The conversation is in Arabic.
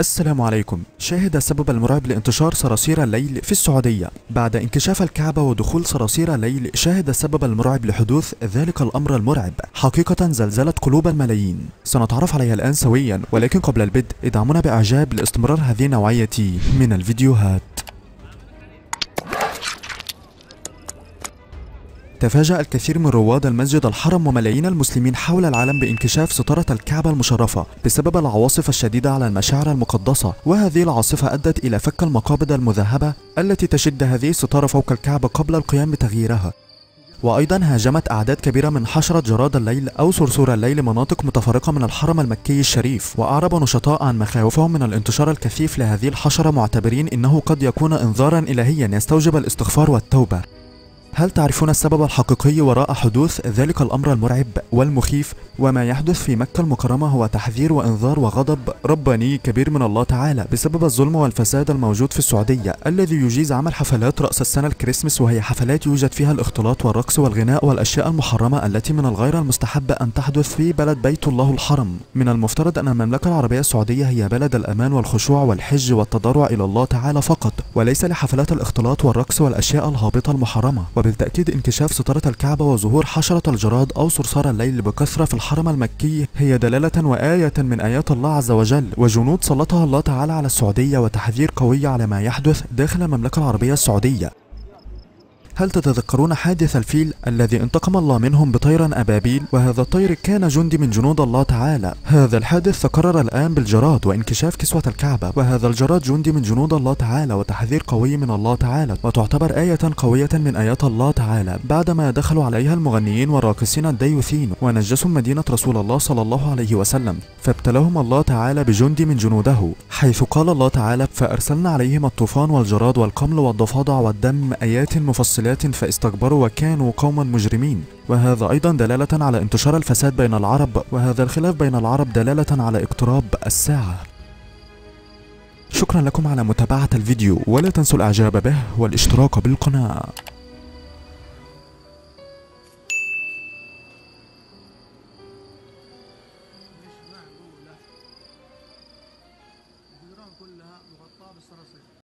السلام عليكم. شاهد السبب المرعب لانتشار صراصير الليل في السعودية. بعد انكشاف الكعبة ودخول صراصير الليل شاهد السبب المرعب لحدوث ذلك الأمر المرعب. حقيقة زلزلت قلوب الملايين. سنتعرف عليها الآن سويا ولكن قبل البدء ادعمونا بإعجاب لاستمرار هذه النوعية من الفيديوهات. تفاجأ الكثير من رواد المسجد الحرم وملايين المسلمين حول العالم بانكشاف ستارة الكعبة المشرفة بسبب العواصف الشديدة على المشاعر المقدسة وهذه العاصفة أدت إلى فك المقابض المذهبة التي تشد هذه الستارة فوق الكعبة قبل القيام بتغييرها. وأيضا هاجمت أعداد كبيرة من حشرة جراد الليل أو صرصور الليل مناطق متفرقة من الحرم المكي الشريف وأعرب نشطاء عن مخاوفهم من الانتشار الكثيف لهذه الحشرة معتبرين إنه قد يكون إنذارا إلهيا يستوجب الاستغفار والتوبة. هل تعرفون السبب الحقيقي وراء حدوث ذلك الأمر المرعب والمخيف وما يحدث في مكة المكرمة هو تحذير وإنذار وغضب رباني كبير من الله تعالى بسبب الظلم والفساد الموجود في السعودية الذي يجيز عمل حفلات رأس السنة الكريسماس وهي حفلات يوجد فيها الاختلاط والرقص والغناء والأشياء المحرمة التي من الغير المستحبة أن تحدث في بلد بيت الله الحرم. من المفترض أن المملكة العربية السعودية هي بلد الأمان والخشوع والحج والتضرع إلى الله تعالى فقط وليس لحفلات الاختلاط والرقص والأشياء الهابطة المحرمة. وبالتأكيد انكشاف ستارة الكعبة وظهور حشرة الجراد أو صرصار الليل بكثرة في الحرم المكي هي دلالة وآية من آيات الله عز وجل وجنود سلطها الله تعالى على السعودية وتحذير قوي على ما يحدث داخل المملكة العربية السعودية. هل تتذكرون حادث الفيل الذي انتقم الله منهم بطير أبابيل؟ وهذا الطير كان جندي من جنود الله تعالى. هذا الحادث تكرر الآن بالجراد وانكشاف كسوة الكعبة. وهذا الجراد جندي من جنود الله تعالى وتحذير قوي من الله تعالى وتعتبر آية قوية من آيات الله تعالى. بعدما دخلوا عليها المغنيين والراقصين الديوثين ونجسوا مدينة رسول الله صلى الله عليه وسلم فابتلاهم الله تعالى بجندي من جنوده. حيث قال الله تعالى فأرسلنا عليهم الطوفان والجراد والقمل والضفادع والدم آيات مفصلات فاستكبروا وكانوا قوما مجرمين. وهذا أيضا دلالة على انتشار الفساد بين العرب وهذا الخلاف بين العرب دلالة على اقتراب الساعة. شكرا لكم على متابعة الفيديو ولا تنسوا الإعجاب به والاشتراك بالقناة.